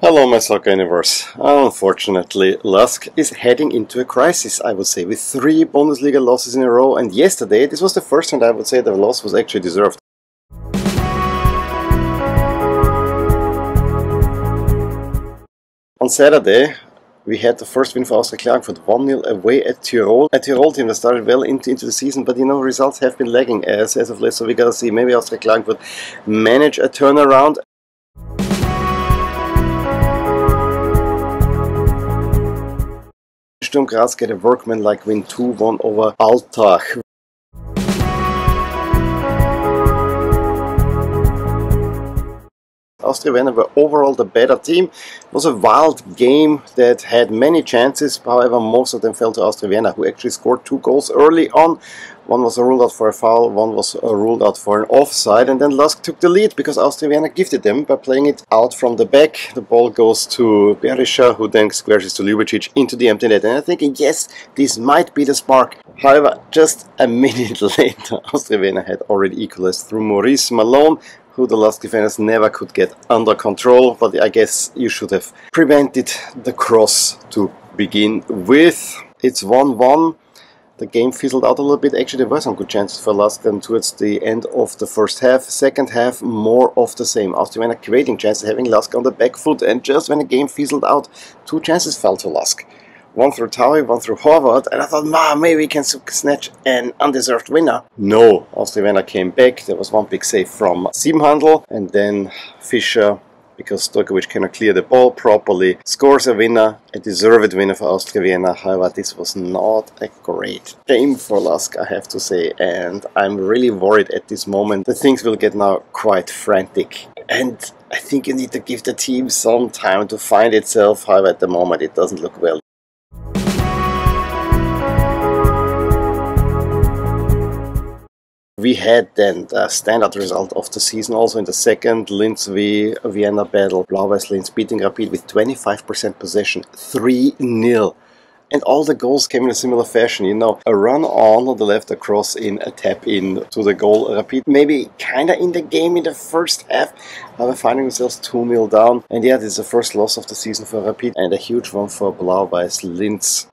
Hello my soccer universe. Unfortunately, LASK is heading into a crisis, I would say, with three Bundesliga losses in a row and yesterday this was the first time I would say the loss was actually deserved. On Saturday, we had the first win for Austria Klagenfurt 1-0 away at Tirol. A Tirol team that started well into, into the season, but you know, results have been lagging as, as of late, so we gotta see maybe Austria Klagenfurt manage a turnaround. Sturm Graz get a workman-like win 2-1 over Altach. Austria Vienna were overall the better team. It was a wild game that had many chances, however most of them fell to Austria Vienna, who actually scored two goals early on. One was a ruled out for a foul, one was uh, ruled out for an offside, and then LASK took the lead because Austria Vienna gifted them by playing it out from the back. The ball goes to Berisha, who then squares it to Ljubicic into the empty net. And I'm thinking, yes, this might be the spark. However, just a minute later, Austria Vienna had already equalized through Maurice Malone, who the LASK defenders never could get under control, but I guess you should have prevented the cross to begin with. It's 1-1. The game fizzled out a little bit. Actually, there were some good chances for LASK then towards the end of the first half. Second half, more of the same. Austria creating chances, having LASK on the back foot, and just when the game fizzled out, two chances fell to Lask one through Taui, one through Horvath, and I thought, ma, maybe we can snatch an undeserved winner. No, Austria Vienna came back. There was one big save from Siebenhandl, and then Fischer, because Stojkovic cannot clear the ball properly, scores a winner, a deserved winner for Austria Vienna. However, this was not a great game for LASK, I have to say, and I'm really worried at this moment that things will get now quite frantic. And I think you need to give the team some time to find itself. However, at the moment, it doesn't look well. We had then the standard result of the season also in the second Linz v Vienna battle. Blau-Weiß Linz beating Rapid with 25% possession, 3-0. And all the goals came in a similar fashion, you know, a run on the left, a cross in, a tap in to the goal. Rapid maybe kinda in the game in the first half, however finding themselves 2-0 down. And yeah, this is the first loss of the season for Rapid and a huge one for Blau-Weiß Linz.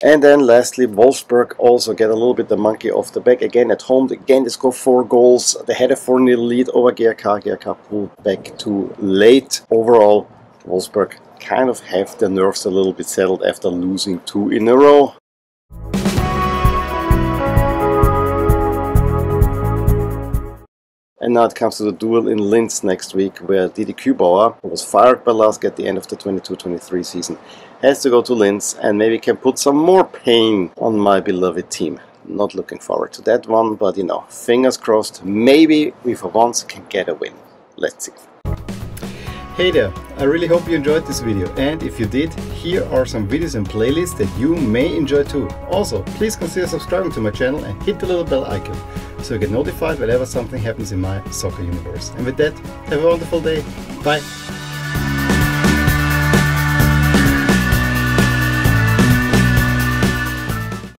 And then lastly, Wolfsberg also get a little bit the monkey off the back. Again at home, again they score four goals. They had a 4-0 lead over GAK. GAK pulled back too late. Overall, Wolfsberg kind of have their nerves a little bit settled after losing two in a row. And now it comes to the duel in Linz next week, where Didi Kühbauer, who was fired by LASK at the end of the 22-23 season, has to go to Linz and maybe can put some more pain on my beloved team. Not looking forward to that one, but you know, fingers crossed, maybe we for once can get a win. Let's see. Hey there, I really hope you enjoyed this video and if you did, here are some videos and playlists that you may enjoy too. Also, please consider subscribing to my channel and hit the little bell icon so you get notified whenever something happens in my soccer universe. And with that, have a wonderful day. Bye!